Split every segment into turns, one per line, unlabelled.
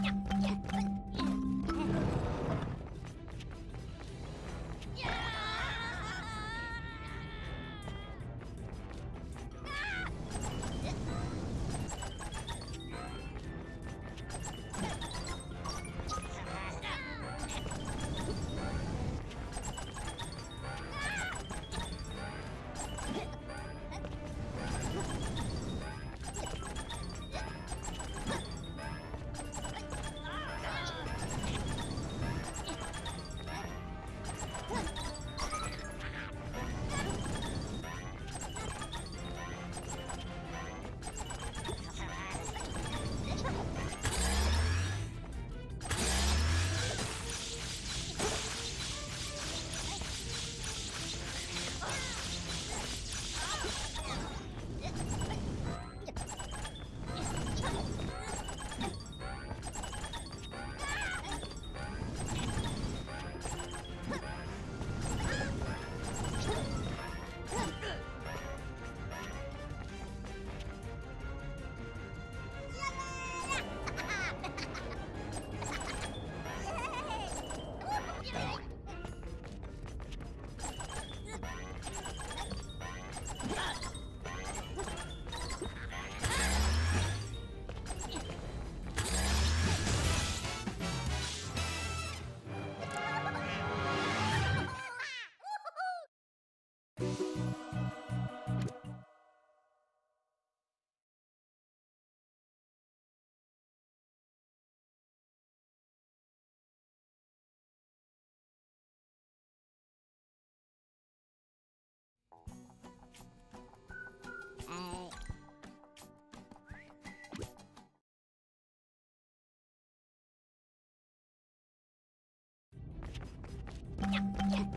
にゃに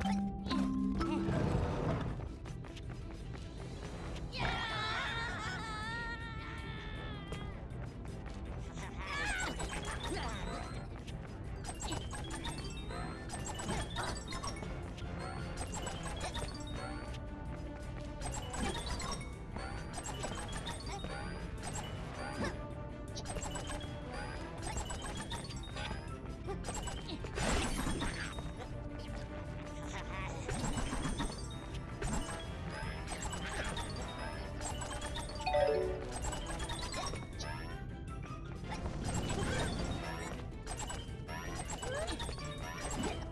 Oh, Ai!